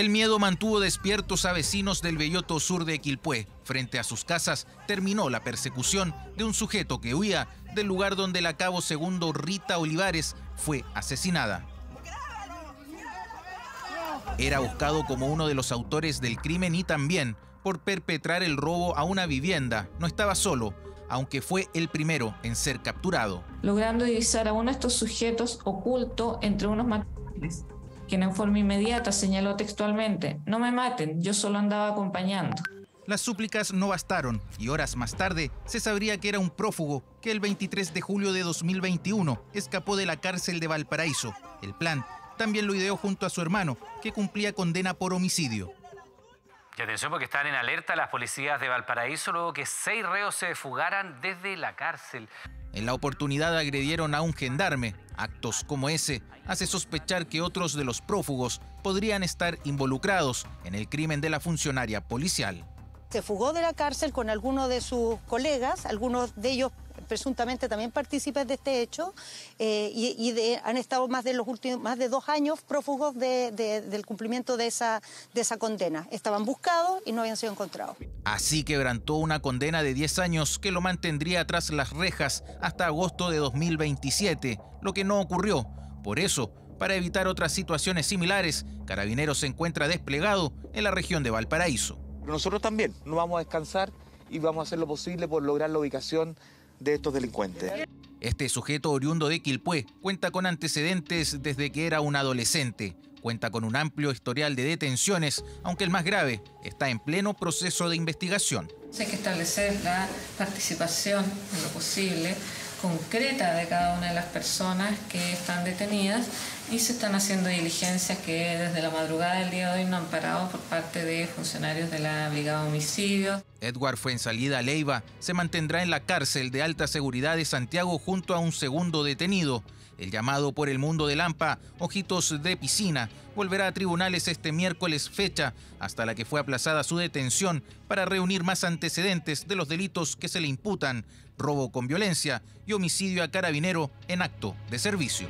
El miedo mantuvo despiertos a vecinos del Belloto Sur de Quilpué. Frente a sus casas terminó la persecución de un sujeto que huía del lugar donde la cabo segundo Rita Olivares fue asesinada. Era buscado como uno de los autores del crimen y también por perpetrar el robo a una vivienda. No estaba solo, aunque fue el primero en ser capturado. Logrando divisar a uno de estos sujetos oculto entre unos materiales quien en forma inmediata señaló textualmente, no me maten, yo solo andaba acompañando. Las súplicas no bastaron y horas más tarde se sabría que era un prófugo que el 23 de julio de 2021 escapó de la cárcel de Valparaíso. El plan también lo ideó junto a su hermano, que cumplía condena por homicidio. Y atención porque están en alerta las policías de Valparaíso luego que seis reos se fugaran desde la cárcel. En la oportunidad agredieron a un gendarme. Actos como ese hace sospechar que otros de los prófugos podrían estar involucrados en el crimen de la funcionaria policial. Se fugó de la cárcel con algunos de sus colegas, algunos de ellos presuntamente también partícipes de este hecho eh, y, han estado más de los últimos más de dos años prófugos del cumplimiento de esa, de esa condena. Estaban buscados y no habían sido encontrados. Así quebrantó una condena de 10 años que lo mantendría tras las rejas hasta agosto de 2027, lo que no ocurrió. Por eso, para evitar otras situaciones similares, Carabineros se encuentra desplegado en la región de Valparaíso. Nosotros también no vamos a descansar y vamos a hacer lo posible por lograr la ubicación de estos delincuentes. Este sujeto oriundo de Quilpué cuenta con antecedentes desde que era un adolescente. Cuenta con un amplio historial de detenciones, aunque el más grave está en pleno proceso de investigación. Hay que establecer la participación en lo posible concreta de cada una de las personas que están detenidas y se están haciendo diligencias que desde la madrugada del día de hoy no han parado por parte de funcionarios de la Brigada de Homicidios. Edward Fuensalida Leiva se mantendrá en la cárcel de alta seguridad de Santiago junto a un segundo detenido. El llamado por el mundo de Lampa, Ojitos de Piscina, volverá a tribunales este miércoles fecha hasta la que fue aplazada su detención para reunir más antecedentes de los delitos que se le imputan, robo con violencia y homicidio a carabinero en acto de servicio.